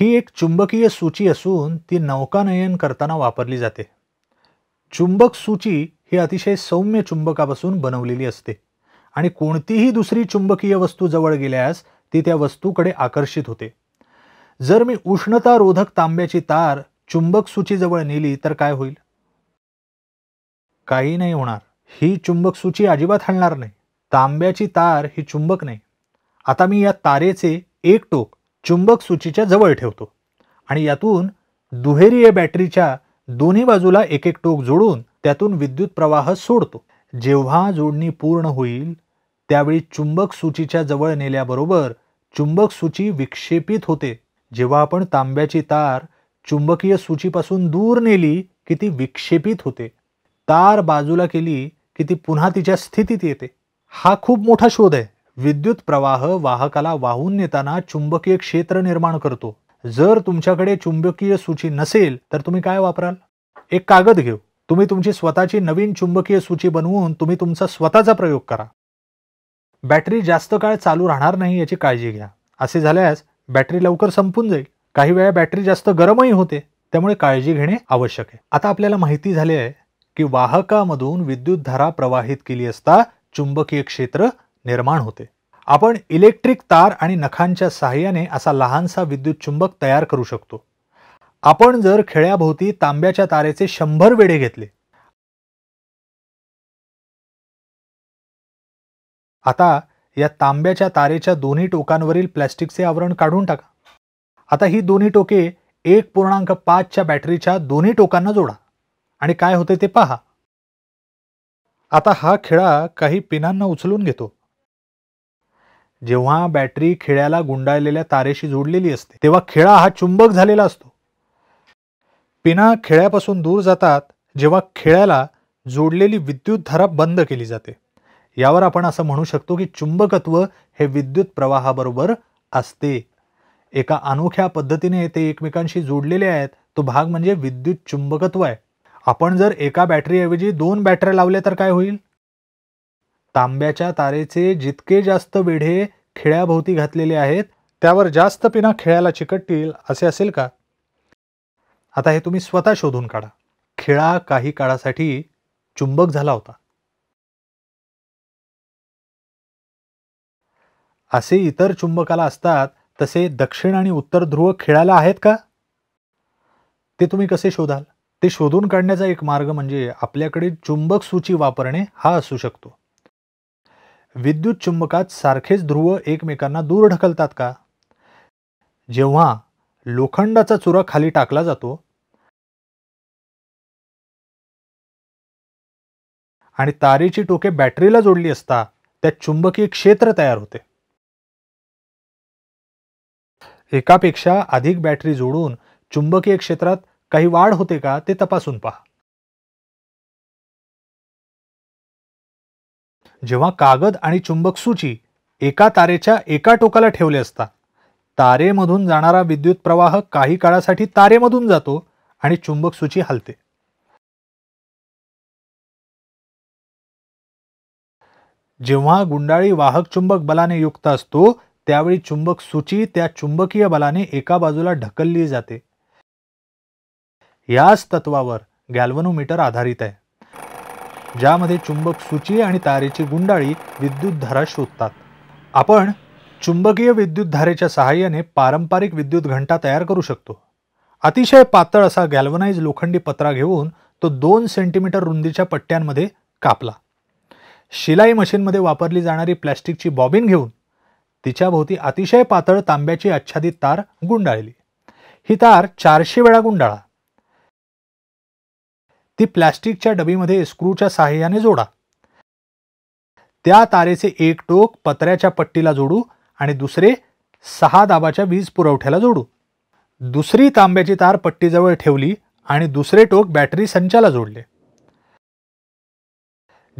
ही एक चुंबकीय सूची असून ती नौकानयन करताना वापरली जाते. चुंबक सूची ही अतिशय सौम्य चुंबकापासून बनवलेली असते आणि कोणतीही दुसरी चुंबकीय वस्तू जवळ गेल्यास ती त्या वस्तूकडे आकर्षित होते. जर मी उष्णता रोधक तांब्याची तार चुंबक सूचीजवळ नेली तर काय होईल? काही नाही होणार. ही चुंबक सूची अजिबात हलणार नाही. तांब्याची तार ही चुंबक नाही. आता मी या तारेचे एक टोक चुंबक सूचीच्या जवळ ठेवतो. आणि यातून दुहेरी बॅटरीच्या दोन्ही बाजूला एक एक टोक जोडून त्यातून विद्युत प्रवाह सोडतो. जेव्हा जोडणी पूर्ण होईल त्यावेळी चुंबक सूचीच्या जवळ नेल्याबरोबर चुंबक सूची विक्षेपित होते. जेव्हा आपण तांब्याची तार चुंबकीय सूचीपासून दूर नेली की ती विक्षेपित होते. तार बाजूला केली की ती पुन्हा तिच्या स्थितीत येते. हा खूप मोठा शोध आहे. विद्युत प्रवाह वाहकाला वाहून नेताना चुंबकीय क्षेत्र निर्माण करतो. जर तुमच्याकडे चुंबकीय सूची नसेल तर तुम्ही काय वापराल? एक कागद घेऊ. तुम्ही तुमची स्वतःची नवीन चुंबकीय सूची बनवून तुम्ही तुमचा स्वतःचा प्रयोग करा. बॅटरी जास्त काळ चालू राहणार नाही याची काळजी घ्या. असे झाल्यास बॅटरी लवकर संपून जाईल. काही वेळा बॅटरी जास्त गरमही होते त्यामुळे काळजी घेणे आवश्यक आहे. आता आपल्याला माहिती झाली आहे की वाहकामधून विद्युत धारा प्रवाहित केली असता चुंबकीय क्षेत्र निर्माण होते. आपण इलेक्ट्रिक तार आणि नखांच्या सहाय्याने असा लहानसा विद्युत चुंबक तयार करू शकतो. आपण जर खेळ्याभोवती तांब्याच्या तारेचे शंभर वेढे घेतले. आता या तांब्याच्या तारेच्या दोन्ही टोकांवरील प्लॅस्टिकचे आवरण काढून टाका. आता ही दोन्ही टोके एक पूर्णांक पाचच्या बॅटरीच्या दोन्ही टोकांना जोडा. आणि काय होते ते पहा. आता हा खेळा काही पिनांना उचलून घेतो. जेव्हा बॅटरी खिळ्याला गुंडाळलेल्या तारेशी जोडलेली असते तेव्हा खिळा हा चुंबक झालेला असतो. पिना खिळ्यापासून दूर जातात जेव्हा खिळ्याला जोडलेली विद्युत धारा बंद केली जाते. यावर आपण असं म्हणू शकतो की चुंबकत्व हे विद्युत प्रवाहाबरोबर असते. एका अनोख्या पद्धतीने ते एकमेकांशी जोडलेले आहेत तो भाग म्हणजे विद्युत चुंबकत्व आहे. आपण जर एका बॅटरीऐवजी दोन बॅटऱ्या लावल्या तर काय होईल? तांब्याच्या तारेचे जितके जास्त वेढे खिळ्याभोवती घातलेले आहेत त्यावर जास्त पिना खिळ्याला चिकटतील असे असेल का? आता हे तुम्ही स्वतः शोधून काढा. खिळा काही काळासाठी चुंबक झाला होता. असे इतर चुंबकाला असतात तसे दक्षिण आणि उत्तर ध्रुव खिळाला आहेत का? ते तुम्ही कसे शोधाल? ते शोधून काढण्याचा एक मार्ग म्हणजे आपल्याकडे चुंबक सूची वापरणे हा असू शकतो. विद्युत चुंबकात सारखेच ध्रुव एकमेकांना दूर ढकलतात का? जेव्हा लोखंडाचा चुरा खाली टाकला जातो आणि तारेची टोके बॅटरीला जोडली असता त्यात चुंबकीय क्षेत्र तयार होते. एकापेक्षा अधिक बॅटरी जोडून चुंबकीय क्षेत्रात काही वाढ होते का ते तपासून पहा. जेव्हा कागद आणि चुंबक सूची एका तारेच्या एका टोकाला ठेवले असता तारेमधून जाणारा विद्युत प्रवाह काही काळासाठी तारेमधून जातो आणि चुंबक सूची हलते. जेव्हा गुंडाळी वाहक चुंबक बलाने युक्त असतो त्यावेळी चुंबक सूची त्या चुंबकीय बलाने एका बाजूला ढकलली जाते. याच तत्वावर गॅल्वनोमीटर आधारित आहे. ज्यामध्ये चुंबक सूची आणि तारेची गुंडाळी विद्युत धारा शोधतात. आपण चुंबकीय विद्युतधारेच्या सहाय्याने पारंपरिक विद्युत घंटा तयार करू शकतो. अतिशय पातळ असा गॅल्वनाइज लोखंडी पत्रा घेऊन तो दोन सेंटीमीटर रुंदीच्या पट्ट्यांमध्ये कापला. शिलाई मशीनमध्ये वापरली जाणारी प्लॅस्टिकची बॉबिन घेऊन तिच्याभोवती अतिशय पातळ तांब्याची आच्छादित तार गुंडाळली. ही तार चारशे वेळा गुंडाळा. ती प्लॅस्टिकच्या डबीमध्ये स्क्रूच्या सहाय्याने जोडा. त्या तारेचे एक टोक पत्र्याच्या पट्टीला जोडू आणि दुसरे सहा दाबाच्या वीज पुरवठ्याला जोडू. दुसरी तांब्याची तार पट्टीजवळ ठेवली आणि दुसरे टोक बॅटरी संचाला जोडले.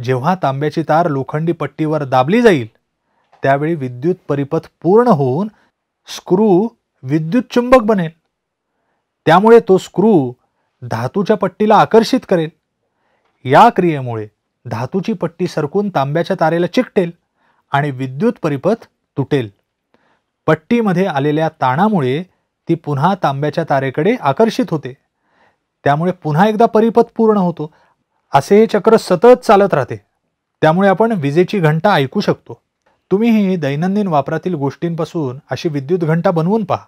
जेव्हा तांब्याची तार लोखंडी पट्टीवर दाबली जाईल त्यावेळी विद्युत परिपथ पूर्ण होऊन स्क्रू विद्युत चुंबक बनेल. त्यामुळे तो स्क्रू धातूच्या पट्टीला आकर्षित करेल. या क्रियेमुळे धातूची पट्टी सरकून तांब्याच्या तारेला चिकटेल आणि विद्युत परिपथ तुटेल. पट्टीमध्ये आलेल्या ताणामुळे ती पुन्हा तांब्याच्या तारेकडे आकर्षित होते. त्यामुळे पुन्हा एकदा परिपथ पूर्ण होतो. असे हे चक्र सतत चालत राहते. त्यामुळे आपण विजेची घंटा ऐकू शकतो. तुम्हीही दैनंदिन वापरातील गोष्टींपासून अशी विद्युत घंटा बनवून पहा.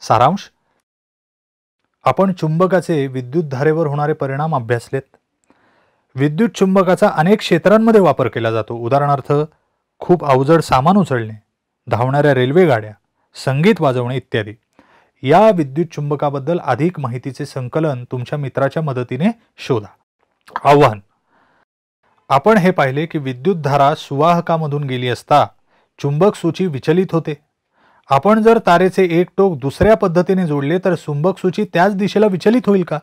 सारांश? आपण चुंबकाचे विद्युत धारेवर होणारे परिणाम अभ्यासलेत. विद्युत चुंबकाचा अनेक क्षेत्रांमध्ये वापर केला जातो. उदाहरणार्थ खूप अवजड सामान उचलणे धावणाऱ्या रेल्वे गाड्या संगीत वाजवणे इत्यादी. या विद्युत चुंबकाबद्दल अधिक माहितीचे संकलन तुमच्या मित्राच्या मदतीने शोधा. आव्हान. आपण हे पाहिले की विद्युत धारा सुवाहकामधून गेली असता चुंबक सूची विचलित होते. आपण जर तारेचे एक टोक दुसऱ्या पद्धतीने जोडले तर चुंबक सूची त्याच दिशेला विचलित होईल का?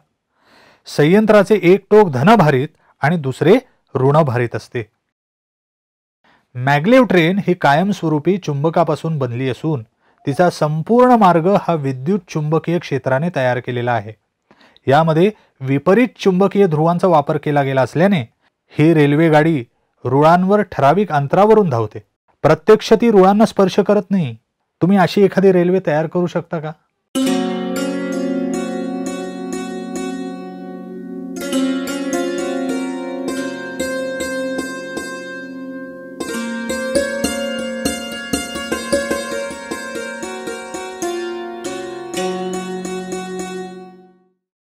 संयंत्राचे एक टोक धनभारित आणि दुसरे ऋणभारित असते. मॅग्लेव ट्रेन ही कायमस्वरूपी चुंबकापासून बनली असून तिचा संपूर्ण मार्ग हा विद्युत चुंबकीय क्षेत्राने तयार केलेला आहे. यामध्ये विपरीत चुंबकीय ध्रुवांचा वापर केला गेला असल्याने ही रेल्वेगाडी रुळांवर ठराविक अंतरावरून धावते. प्रत्यक्ष ती रुळांना स्पर्श करत नाही. तुम्ही अशी एखादी रेल्वे तयार करू शकता का?